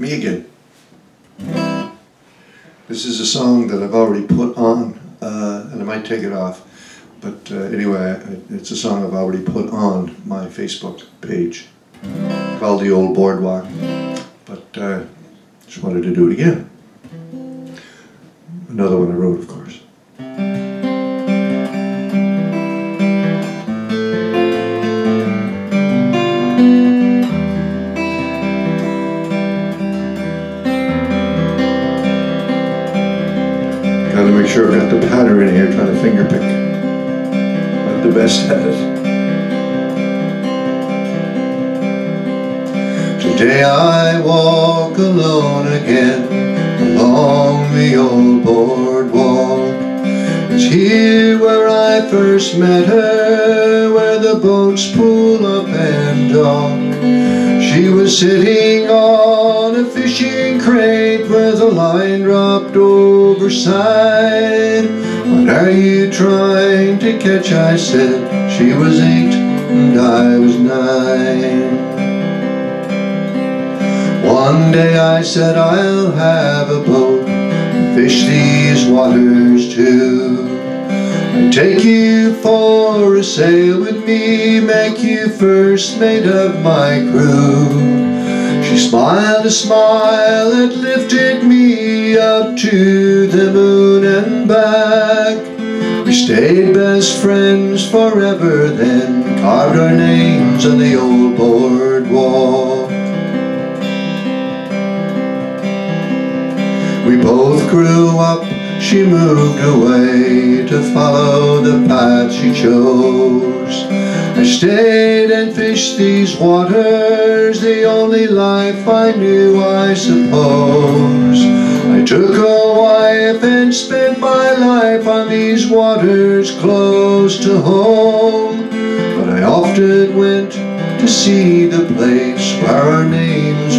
me again. This is a song that I've already put on, uh, and I might take it off. But uh, anyway, it's a song I've already put on my Facebook page called The Old Boardwalk. But uh, just wanted to do it again. Another one I wrote, of course. Gotta make sure I've got the pattern in here, trying to finger pick. Not the best at it. Today I walk alone again along the old boardwalk. It's here where I first met her, where the boats pull up and dock. She was sitting on a fishing crate with a line dropped overside. What are you trying to catch? I said. She was eight and I was nine. One day I said I'll have a boat and fish these waters too. Take you for a sail with me, make you first mate of my crew. She smiled a smile that lifted me up to the moon and back. We stayed best friends forever then, carved our names on the old boardwalk. We both grew up, she moved away she chose. I stayed and fished these waters, the only life I knew, I suppose. I took a wife and spent my life on these waters close to home. But I often went to see the place where our names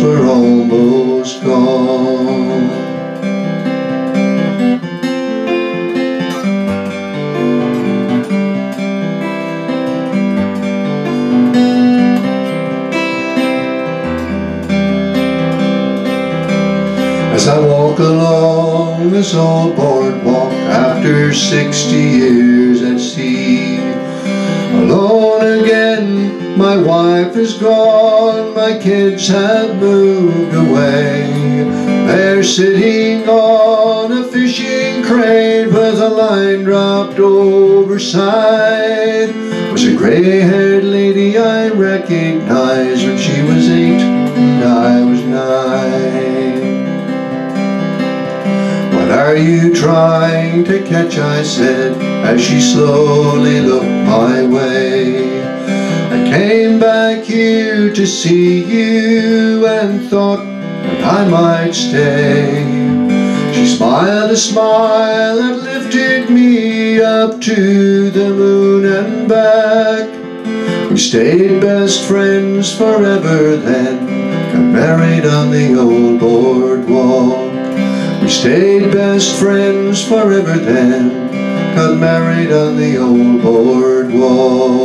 As I walk along this old boardwalk after 60 years at sea. Alone again, my wife is gone, my kids have moved away. They're sitting on a fishing crate with a line dropped overside. Was a gray-haired lady I recognized when she was eight and I was nine are you trying to catch, I said, as she slowly looked my way. I came back here to see you and thought that I might stay. She smiled a smile that lifted me up to the moon and back. We stayed best friends forever then, got married on the old boardwalk. Stayed best friends forever then Got married on the old boardwalk